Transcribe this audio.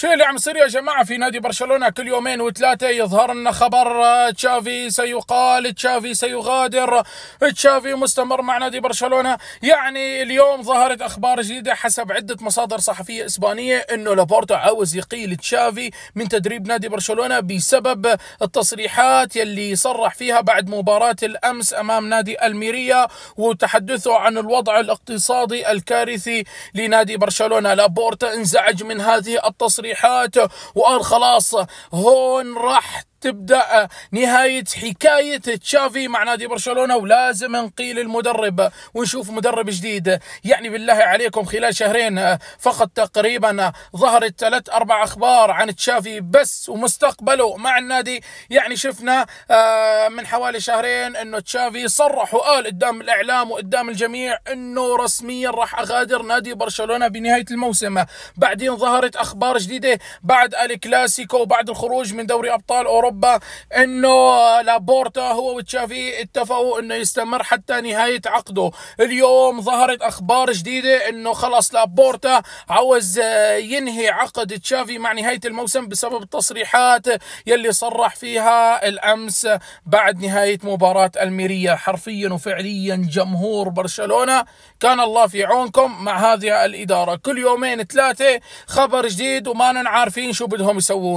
شو اللي عم يصير يا جماعة في نادي برشلونة كل يومين وثلاثة؟ يظهر لنا خبر تشافي سيقال تشافي سيغادر تشافي مستمر مع نادي برشلونة. يعني اليوم ظهرت أخبار جديدة حسب عدة مصادر صحفية إسبانية إنه لابورتا عاوز يقيل تشافي من تدريب نادي برشلونة بسبب التصريحات يلي صرح فيها بعد مباراة الأمس أمام نادي ألميريا وتحدثه عن الوضع الاقتصادي الكارثي لنادي برشلونة. لابورتا انزعج من هذه التصريحات. وقال خلاص هون راح تبدأ نهاية حكاية تشافي مع نادي برشلونة ولازم نقيل المدرب ونشوف مدرب جديد. يعني بالله عليكم خلال شهرين فقط تقريبا ظهرت ثلاث أربع أخبار عن تشافي بس ومستقبله مع النادي. يعني شفنا آه، من حوالي شهرين إنه تشافي صرح وقال قدام الإعلام وقدام الجميع إنه رسميا راح أغادر نادي برشلونة بنهاية الموسم. بعدين ظهرت أخبار جديدة بعد الكلاسيكو وبعد الخروج من دوري أبطال أوروبا. اوروبا إنه لابورتا هو وتشافي اتفقوا إنه يستمر حتى نهاية عقده. اليوم ظهرت أخبار جديدة إنه خلص لابورتا عاوز ينهي عقد تشافي مع نهاية الموسم بسبب التصريحات يلي صرح فيها الأمس بعد نهاية مباراة الميريا. حرفيا وفعليا جمهور برشلونة كان الله في عونكم مع هذه الإدارة. كل يومين ثلاثة خبر جديد وما عارفين شو بدهم يسوون.